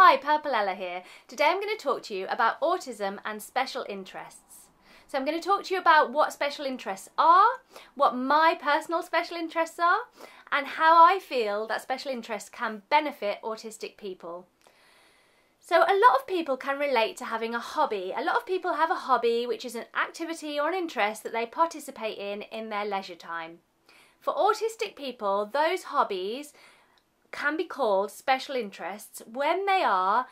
Hi, Purple Ella here. Today I'm going to talk to you about autism and special interests. So I'm going to talk to you about what special interests are, what my personal special interests are, and how I feel that special interests can benefit autistic people. So a lot of people can relate to having a hobby. A lot of people have a hobby which is an activity or an interest that they participate in in their leisure time. For autistic people, those hobbies can be called special interests when they are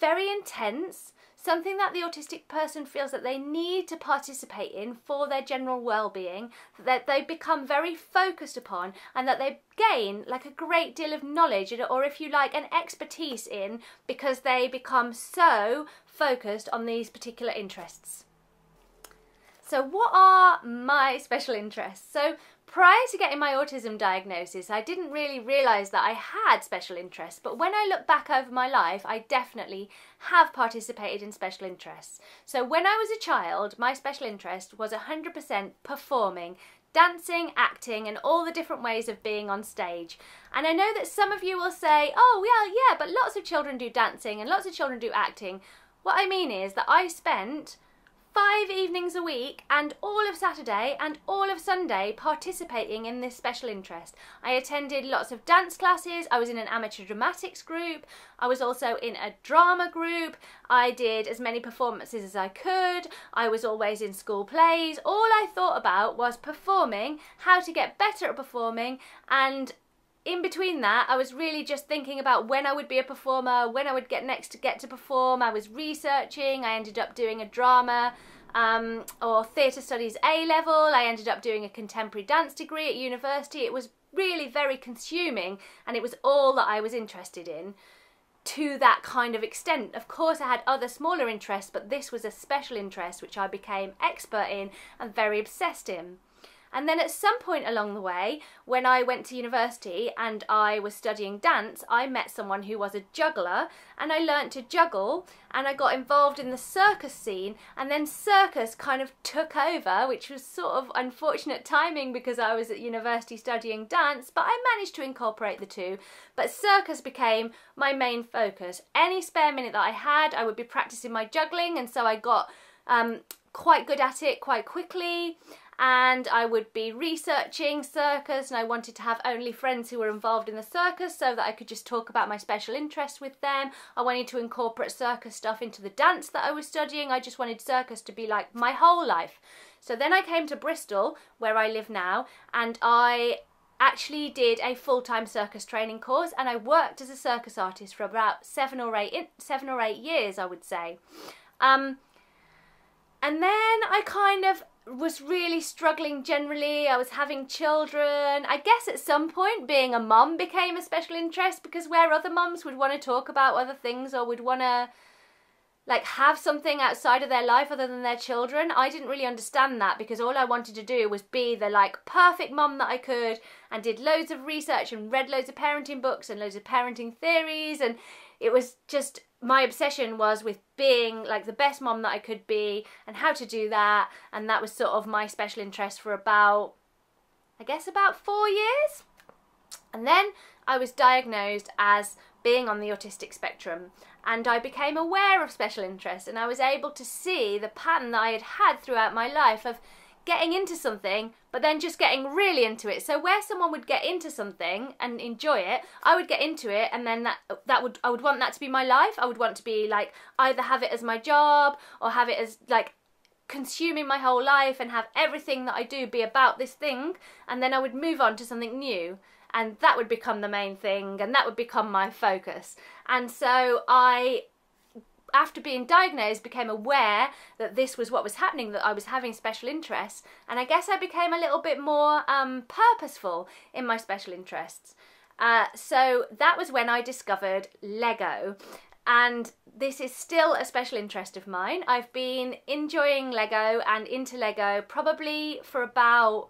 very intense, something that the autistic person feels that they need to participate in for their general well-being, that they become very focused upon and that they gain like a great deal of knowledge or if you like an expertise in because they become so focused on these particular interests. So what are my special interests? So prior to getting my autism diagnosis, I didn't really realise that I had special interests, but when I look back over my life, I definitely have participated in special interests. So when I was a child, my special interest was 100% performing, dancing, acting, and all the different ways of being on stage. And I know that some of you will say, oh, yeah, yeah, but lots of children do dancing and lots of children do acting. What I mean is that I spent five evenings a week and all of Saturday and all of Sunday participating in this special interest. I attended lots of dance classes, I was in an amateur dramatics group, I was also in a drama group, I did as many performances as I could, I was always in school plays. All I thought about was performing, how to get better at performing and in between that, I was really just thinking about when I would be a performer, when I would get next to get to perform. I was researching. I ended up doing a drama um, or theatre studies A level. I ended up doing a contemporary dance degree at university. It was really very consuming and it was all that I was interested in to that kind of extent. Of course, I had other smaller interests, but this was a special interest which I became expert in and very obsessed in. And then at some point along the way, when I went to university and I was studying dance, I met someone who was a juggler and I learnt to juggle and I got involved in the circus scene and then circus kind of took over, which was sort of unfortunate timing because I was at university studying dance, but I managed to incorporate the two. But circus became my main focus. Any spare minute that I had, I would be practicing my juggling and so I got um, quite good at it quite quickly and I would be researching circus and I wanted to have only friends who were involved in the circus so that I could just talk about my special interest with them. I wanted to incorporate circus stuff into the dance that I was studying. I just wanted circus to be like my whole life. So then I came to Bristol where I live now and I actually did a full-time circus training course and I worked as a circus artist for about seven or eight seven or eight years I would say um, and then I kind of was really struggling generally. I was having children. I guess at some point being a mum became a special interest because where other mums would want to talk about other things or would want to like have something outside of their life other than their children. I didn't really understand that because all I wanted to do was be the like perfect mum that I could and did loads of research and read loads of parenting books and loads of parenting theories and it was just my obsession was with being like the best mom that I could be and how to do that and that was sort of my special interest for about I guess about 4 years. And then I was diagnosed as being on the autistic spectrum and I became aware of special interest and I was able to see the pattern that I had had throughout my life of getting into something but then just getting really into it. So where someone would get into something and enjoy it i would get into it and then that that would i would want that to be my life. I would want to be like either have it as my job or have it as like consuming my whole life and have everything that i do be about this thing. And then i would move on to something new. And that would become the main thing and that would become my focus. And so i after being diagnosed, became aware that this was what was happening, that I was having special interests, and I guess I became a little bit more um, purposeful in my special interests. Uh, so that was when I discovered Lego. And this is still a special interest of mine. I've been enjoying Lego and into Lego probably for about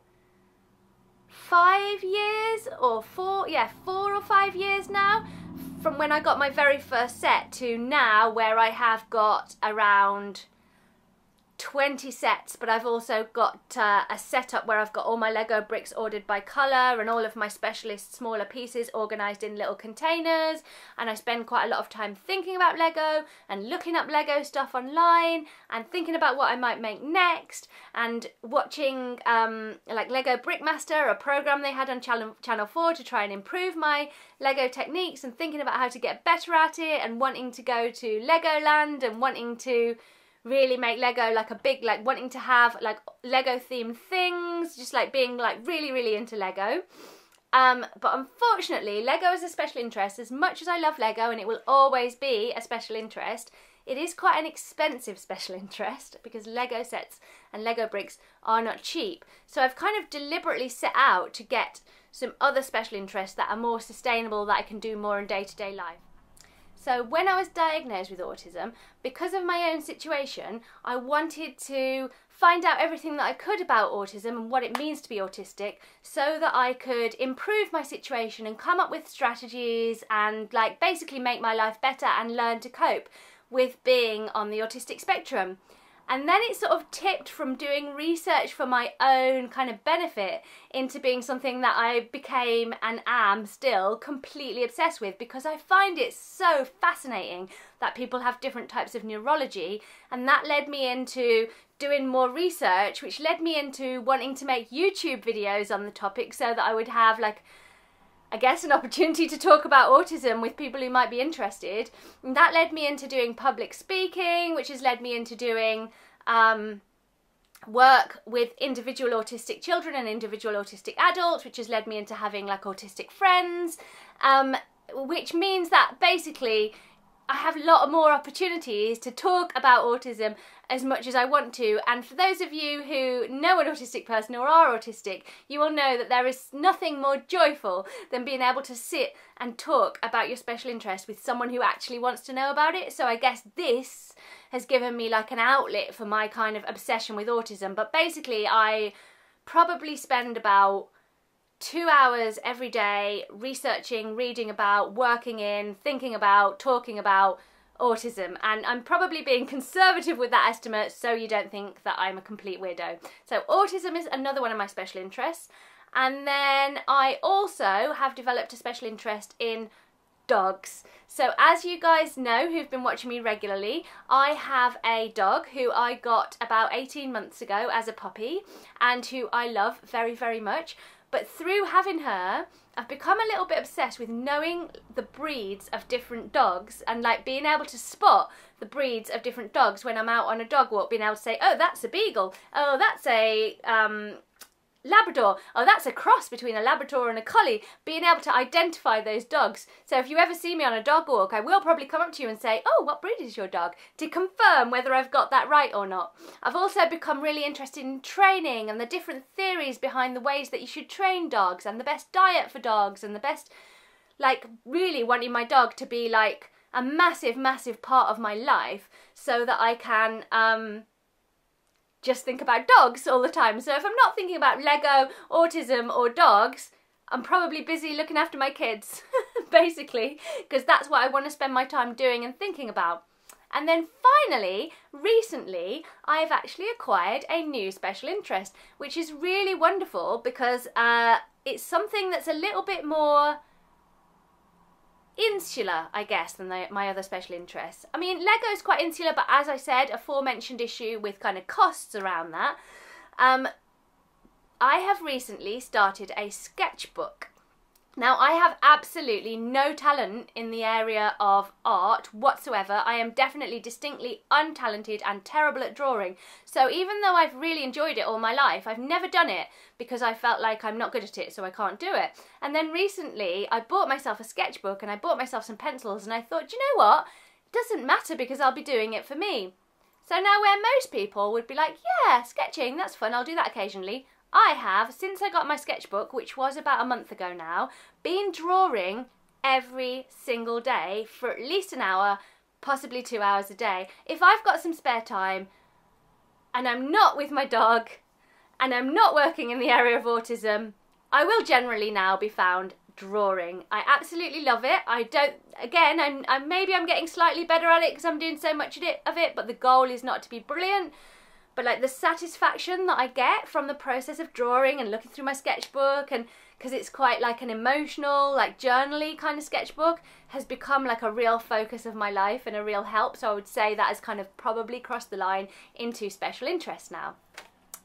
five years or four, yeah, four or five years now from when I got my very first set to now where I have got around 20 sets, but I've also got uh, a setup where I've got all my Lego bricks ordered by colour and all of my specialist smaller pieces organised in little containers. And I spend quite a lot of time thinking about Lego and looking up Lego stuff online and thinking about what I might make next and watching um, like Lego Brickmaster, a program they had on Channel, Channel 4 to try and improve my Lego techniques and thinking about how to get better at it and wanting to go to Legoland and wanting to really make Lego like a big like wanting to have like Lego themed things, just like being like really really into Lego. Um, but unfortunately, Lego is a special interest. As much as I love Lego and it will always be a special interest, it is quite an expensive special interest because Lego sets and Lego bricks are not cheap. So I've kind of deliberately set out to get some other special interests that are more sustainable that I can do more in day to day life. So when I was diagnosed with autism, because of my own situation, I wanted to find out everything that I could about autism and what it means to be autistic so that I could improve my situation and come up with strategies and like basically make my life better and learn to cope with being on the autistic spectrum. And then it sort of tipped from doing research for my own kind of benefit into being something that I became and am still completely obsessed with because I find it so fascinating that people have different types of neurology. And that led me into doing more research, which led me into wanting to make YouTube videos on the topic so that I would have like I guess, an opportunity to talk about autism with people who might be interested. And that led me into doing public speaking, which has led me into doing um, work with individual autistic children and individual autistic adults, which has led me into having like autistic friends, um, which means that basically I have a lot more opportunities to talk about autism as much as I want to. And for those of you who know an autistic person or are autistic, you will know that there is nothing more joyful than being able to sit and talk about your special interest with someone who actually wants to know about it. So I guess this has given me like an outlet for my kind of obsession with autism. But basically, I probably spend about two hours every day researching, reading about, working in, thinking about, talking about autism. And I'm probably being conservative with that estimate so you don't think that I'm a complete weirdo. So, autism is another one of my special interests. And then I also have developed a special interest in dogs. So as you guys know who've been watching me regularly, I have a dog who I got about 18 months ago as a puppy and who I love very, very much. But through having her, I've become a little bit obsessed with knowing the breeds of different dogs and like being able to spot the breeds of different dogs when I'm out on a dog walk, being able to say, oh, that's a beagle, oh, that's a um, Labrador. Oh, that's a cross between a Labrador and a Collie. Being able to identify those dogs. So if you ever see me on a dog walk, I will probably come up to you and say, oh, what breed is your dog? To confirm whether I've got that right or not. I've also become really interested in training and the different theories behind the ways that you should train dogs and the best diet for dogs and the best, like, really wanting my dog to be like a massive, massive part of my life so that I can, um, just think about dogs all the time. So if I'm not thinking about Lego, autism, or dogs, I'm probably busy looking after my kids, basically, because that's what I want to spend my time doing and thinking about. And then finally, recently, I've actually acquired a new special interest, which is really wonderful because uh, it's something that's a little bit more insular, I guess, than the, my other special interests. I mean, Lego is quite insular, but as I said, aforementioned issue with kind of costs around that. Um, I have recently started a sketchbook now, I have absolutely no talent in the area of art whatsoever. I am definitely distinctly untalented and terrible at drawing. So even though I've really enjoyed it all my life, I've never done it because I felt like I'm not good at it, so I can't do it. And then recently, I bought myself a sketchbook and I bought myself some pencils and I thought, you know what? It doesn't matter because I'll be doing it for me. So now where most people would be like, yeah, sketching, that's fun, I'll do that occasionally. I have, since I got my sketchbook, which was about a month ago now, been drawing every single day for at least an hour, possibly two hours a day. If I've got some spare time and I'm not with my dog and I'm not working in the area of autism, I will generally now be found drawing. I absolutely love it. I don't, again, I'm, I'm maybe I'm getting slightly better at it because I'm doing so much of it, of it, but the goal is not to be brilliant. But like the satisfaction that I get from the process of drawing and looking through my sketchbook and because it's quite like an emotional, like journally kind of sketchbook, has become like a real focus of my life and a real help. So I would say that has kind of probably crossed the line into special interest now.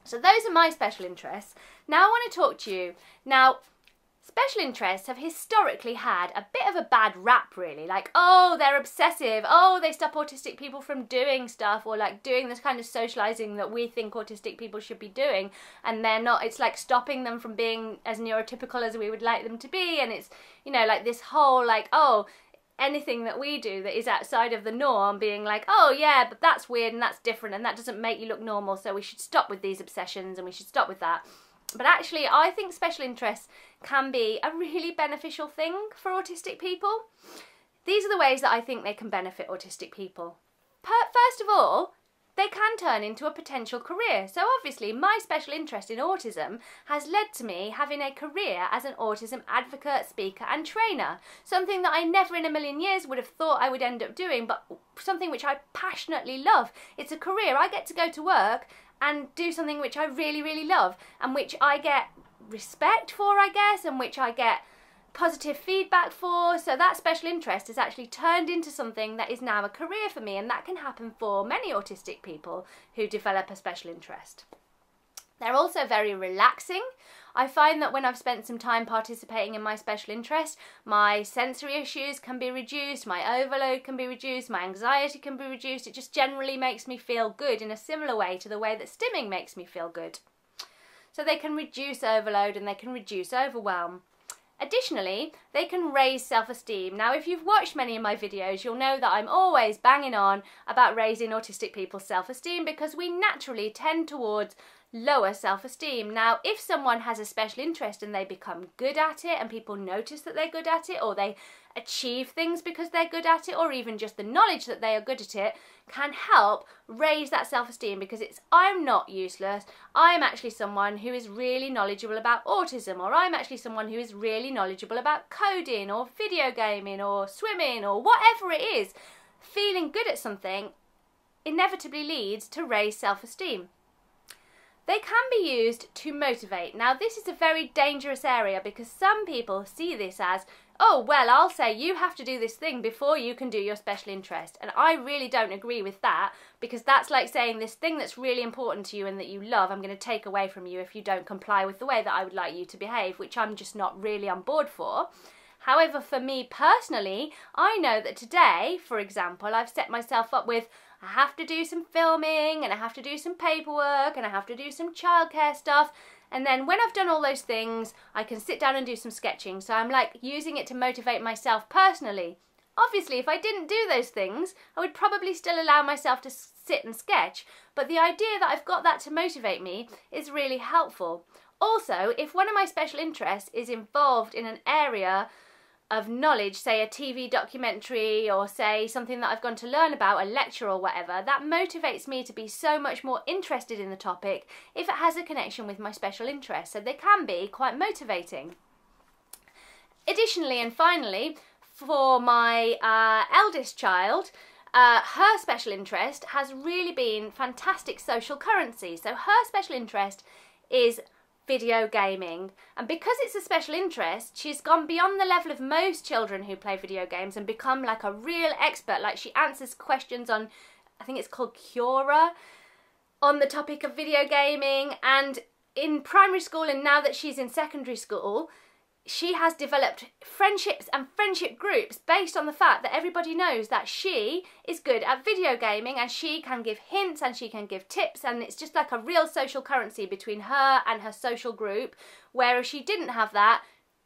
So those are my special interests. Now I want to talk to you. Now, Special interests have historically had a bit of a bad rap, really. Like, oh, they're obsessive. Oh, they stop autistic people from doing stuff or like doing this kind of socializing that we think autistic people should be doing. And they're not, it's like stopping them from being as neurotypical as we would like them to be. And it's, you know, like this whole, like, oh, anything that we do that is outside of the norm being like, oh yeah, but that's weird and that's different and that doesn't make you look normal, so we should stop with these obsessions and we should stop with that. But actually, I think special interests can be a really beneficial thing for autistic people. These are the ways that I think they can benefit autistic people. First of all, they can turn into a potential career. So obviously my special interest in autism has led to me having a career as an autism advocate, speaker and trainer. Something that I never in a million years would have thought I would end up doing, but something which I passionately love. It's a career. I get to go to work and do something which I really, really love and which I get respect for, I guess, and which I get positive feedback for. So that special interest has actually turned into something that is now a career for me, and that can happen for many autistic people who develop a special interest. They're also very relaxing. I find that when I've spent some time participating in my special interest, my sensory issues can be reduced, my overload can be reduced, my anxiety can be reduced. It just generally makes me feel good in a similar way to the way that stimming makes me feel good. So they can reduce overload and they can reduce overwhelm. Additionally, they can raise self-esteem. Now, if you've watched many of my videos, you'll know that I'm always banging on about raising autistic people's self-esteem because we naturally tend towards lower self-esteem. Now, if someone has a special interest and they become good at it and people notice that they're good at it or they achieve things because they're good at it or even just the knowledge that they are good at it can help raise that self-esteem because it's I'm not useless. I'm actually someone who is really knowledgeable about autism or I'm actually someone who is really knowledgeable about coding or video gaming or swimming or whatever it is. Feeling good at something inevitably leads to raised self-esteem. They can be used to motivate. Now, this is a very dangerous area because some people see this as, oh, well, I'll say you have to do this thing before you can do your special interest. And I really don't agree with that because that's like saying this thing that's really important to you and that you love, I'm going to take away from you if you don't comply with the way that I would like you to behave, which I'm just not really on board for. However, for me personally, I know that today, for example, I've set myself up with I have to do some filming and I have to do some paperwork and I have to do some childcare stuff. And then when I've done all those things, I can sit down and do some sketching. So I'm like using it to motivate myself personally. Obviously, if I didn't do those things, I would probably still allow myself to sit and sketch. But the idea that I've got that to motivate me is really helpful. Also, if one of my special interests is involved in an area of knowledge, say a TV documentary or say something that I've gone to learn about, a lecture or whatever, that motivates me to be so much more interested in the topic if it has a connection with my special interest. So they can be quite motivating. Additionally and finally, for my uh, eldest child, uh, her special interest has really been fantastic social currency. So her special interest is video gaming. And because it's a special interest, she's gone beyond the level of most children who play video games and become like a real expert. Like she answers questions on, I think it's called Quora, on the topic of video gaming. And in primary school and now that she's in secondary school, she has developed friendships and friendship groups based on the fact that everybody knows that she is good at video gaming and she can give hints and she can give tips and it's just like a real social currency between her and her social group. Where if she didn't have that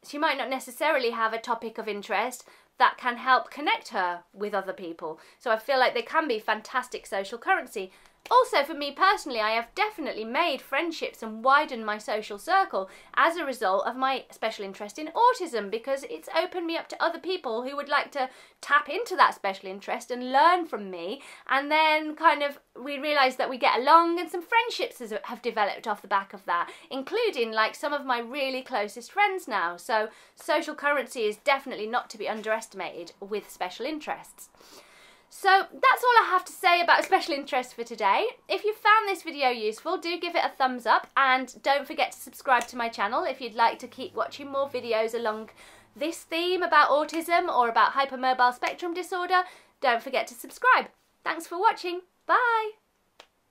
she might not necessarily have a topic of interest that can help connect her with other people. So i feel like they can be fantastic social currency also, for me personally, I have definitely made friendships and widened my social circle as a result of my special interest in autism because it's opened me up to other people who would like to tap into that special interest and learn from me. And then, kind of, we realise that we get along, and some friendships have developed off the back of that, including like some of my really closest friends now. So, social currency is definitely not to be underestimated with special interests. So that's all I have to say about special interest for today. If you found this video useful, do give it a thumbs up and don't forget to subscribe to my channel if you'd like to keep watching more videos along this theme about autism or about hypermobile spectrum disorder. Don't forget to subscribe. Thanks for watching. Bye!